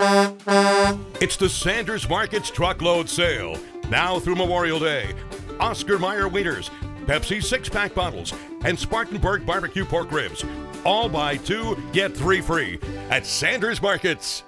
It's the Sanders Markets Truckload Sale. Now through Memorial Day. Oscar Mayer Wieners, Pepsi six pack bottles, and Spartanburg barbecue pork ribs. All buy two, get three free at Sanders Markets.